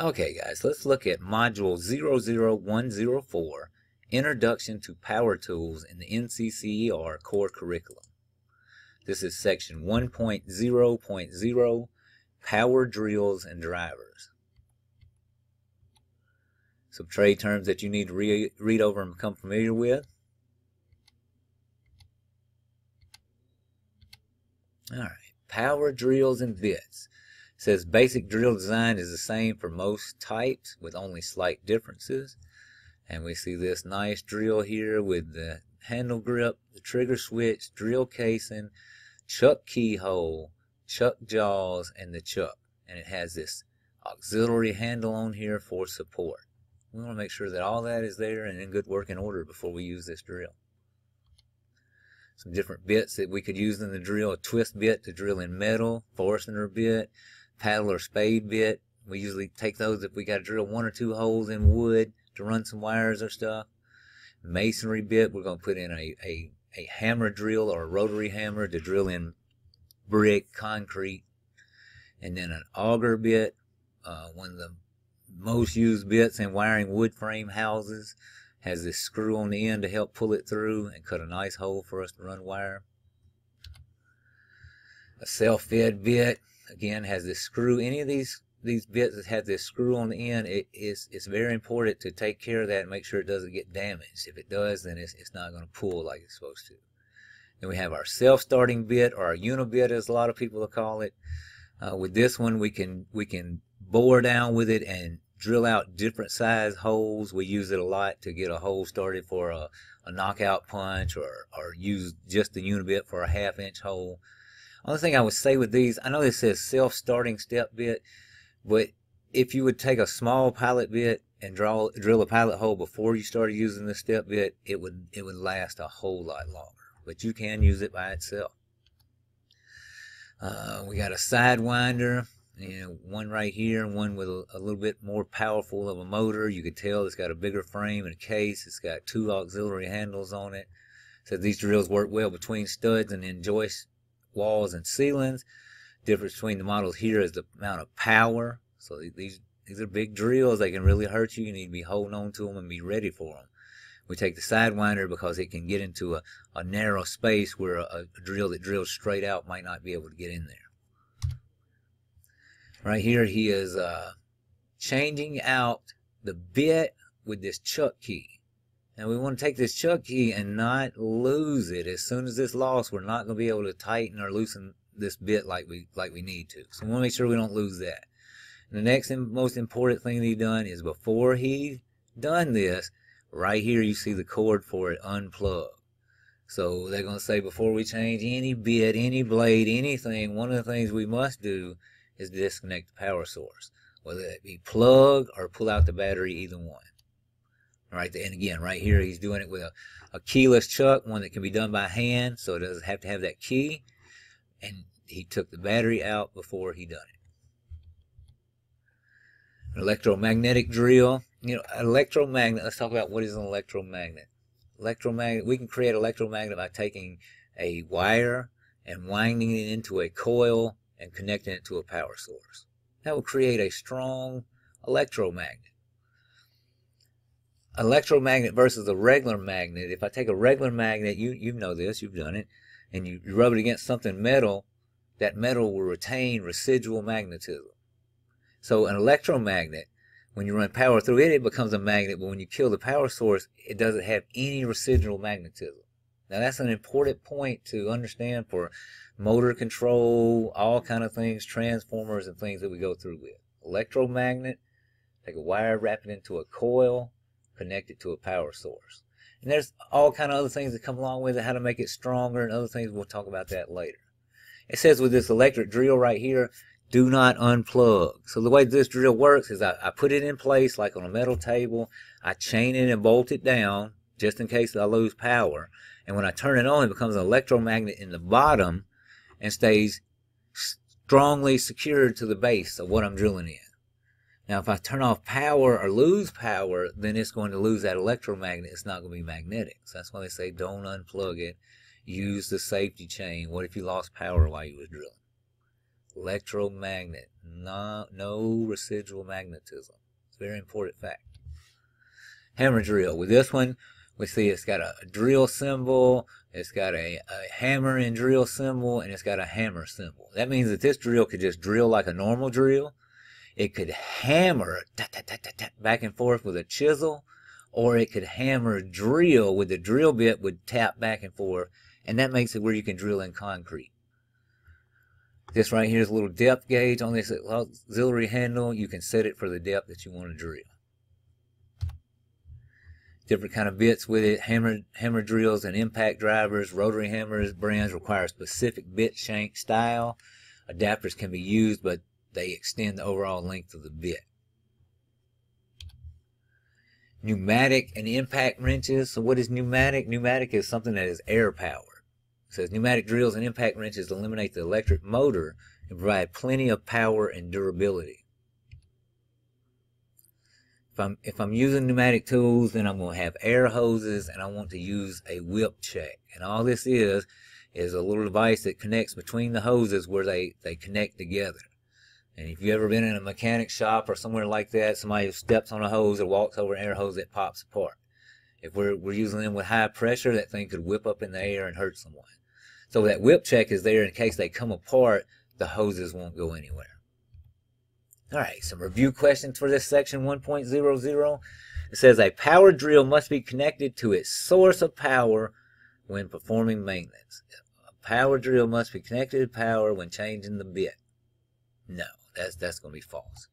Okay guys, let's look at module 00104, Introduction to Power Tools in the NCCER Core Curriculum. This is section 1.0.0, Power Drills and Drivers. Some trade terms that you need to re read over and become familiar with. Alright, power drills and bits says basic drill design is the same for most types with only slight differences. And we see this nice drill here with the handle grip, the trigger switch, drill casing, chuck keyhole, chuck jaws, and the chuck. And it has this auxiliary handle on here for support. We want to make sure that all that is there and in good working order before we use this drill. Some different bits that we could use in the drill. A twist bit to drill in metal, Forstner bit, paddle or spade bit. We usually take those if we got to drill one or two holes in wood to run some wires or stuff. Masonry bit, we're going to put in a, a, a hammer drill or a rotary hammer to drill in brick, concrete. And then an auger bit, uh, one of the most used bits in wiring wood frame houses. Has this screw on the end to help pull it through and cut a nice hole for us to run wire. A self-fed bit, again has this screw any of these these bits that have this screw on the end it is it's very important to take care of that and make sure it doesn't get damaged. If it does then it's, it's not going to pull like it's supposed to. Then we have our self-starting bit or our unibit as a lot of people call it. Uh, with this one we can we can bore down with it and drill out different size holes. We use it a lot to get a hole started for a, a knockout punch or or use just the unibit for a half inch hole only thing I would say with these, I know this says self-starting step bit, but if you would take a small pilot bit and draw drill a pilot hole before you started using the step bit, it would it would last a whole lot longer. But you can use it by itself. Uh, we got a sidewinder, you know, one right here, one with a, a, little bit more powerful of a motor. You could tell it's got a bigger frame and a case. It's got two auxiliary handles on it. So these drills work well between studs and in joists walls and ceilings. Difference between the models here is the amount of power. So these these are big drills. They can really hurt you. You need to be holding on to them and be ready for them. We take the Sidewinder because it can get into a, a narrow space where a, a drill that drills straight out might not be able to get in there. Right here, he is uh, changing out the bit with this chuck key. And we want to take this chuck key and not lose it. As soon as it's lost, we're not going to be able to tighten or loosen this bit like we like we need to. So we want to make sure we don't lose that. And the next and most important thing that he done is before he done this, right here you see the cord for it unplugged. So they're going to say before we change any bit, any blade, anything, one of the things we must do is disconnect the power source. Whether it be plug or pull out the battery, either one. Right, and again, right here, mm-hmm. he's doing it with a, a keyless chuck, one that can be done by hand, so it doesn't have to have that key. And he took the battery out before he done it. An electromagnetic drill. You know, electromagnet, let's talk about what is an electromagnet. Electromagnet, we can create electromagnet by taking a wire and winding it into a coil and connecting it to a power source. That will create a strong electromagnet electromagnet versus a regular magnet. If I take a regular magnet, you you know this, you've done it, and you, rub it against something metal, that metal will retain residual magnetism. So an electromagnet, when you run power through it, it becomes a magnet, but when you kill the power source, it doesn't have any residual magnetism. Now that's an important point to understand for motor control, all kind of things, transformers and things that we go through with. Electromagnet, take a wire, wrap it into a coil, connected to a power source. And there's all kind of other things that come along with it, how to make it stronger and other things. We'll talk about that later. It says with this electric drill right here, do not unplug. So the way this drill works is I, I put it in place like on a metal table. I chain it and bolt it down just in case I lose power. And when I turn it on, it becomes an electromagnet in the bottom and stays strongly secured to the base of what I'm drilling in. Now, if I turn off power or lose power, then it's going to lose that electromagnet. It's not going to be magnetic. So that's why they say don't unplug it. Use the safety chain. What if you lost power while you was drilling? Electromagnet. No, no residual magnetism. It's a very important fact. Hammer drill. With this one, we see it's got a drill symbol, it's got a, a hammer and drill symbol, and it's got a hammer symbol. That means that this drill could just drill like a normal drill. It could hammer back and forth with a chisel, or it could hammer drill with the drill bit would tap back and forth, and that makes it where you can drill in concrete. This right here is a little depth gauge on this auxiliary handle. You can set it for the depth that you want to drill different kind of bits with it. Hammer hammer drills and impact drivers, rotary hammers brands require specific bit shank style. Adapters can be used, but they extend the overall length of the bit. Pneumatic and impact wrenches. So what is pneumatic? Pneumatic is something that is air powered. It says pneumatic drills and impact wrenches eliminate the electric motor and provide plenty of power and durability. If I'm, if I'm using pneumatic tools, then I'm going to have air hoses and I want to use a whip check. And all this is, is a little device that connects between the hoses where they, they connect together. And if you've ever been in a mechanic shop or somewhere like that, somebody steps on a hose or walks over an air hose that pops apart. If we're, we're using them with high pressure, that thing could whip up in the air and hurt someone. So that whip check is there in case they come apart, the hoses won't go anywhere. All right, some review questions for this section 1.00. It says a power drill must be connected to its source of power when performing maintenance. A power drill must be connected to power when changing the bit. No, that's, that's going to be false.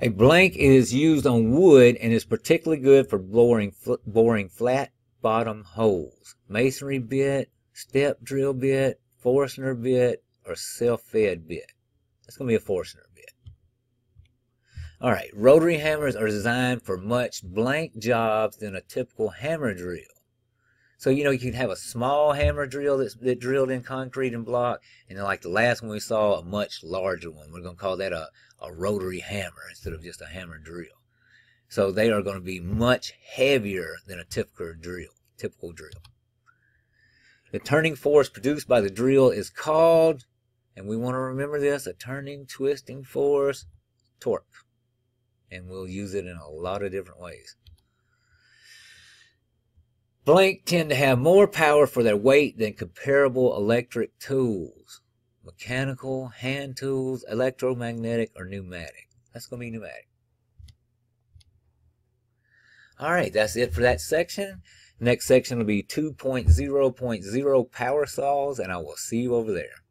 A blank is used on wood and is particularly good for boring, boring flat bottom holes. Masonry bit, step drill bit, Forstner bit, or self-fed bit. That's going to be a Forstner bit. All right, rotary hammers are designed for much blank jobs than a typical hammer drill. So, you know, you can have a small hammer drill that's that drilled in concrete and block, and then like the last one we saw, a much larger one. We're going to call that a, a rotary hammer instead of just a hammer drill. So they are going to be much heavier than a typical drill. Typical drill. The turning force produced by the drill is called and we want to remember this, a turning, twisting force, torque. And we'll use it in a lot of different ways. Blank tend to have more power for their weight than comparable electric tools. Mechanical, hand tools, electromagnetic, or pneumatic. That's going to be pneumatic. All right, that's it for that section. Next section will be 2.0.0 power saws, and I will see you over there.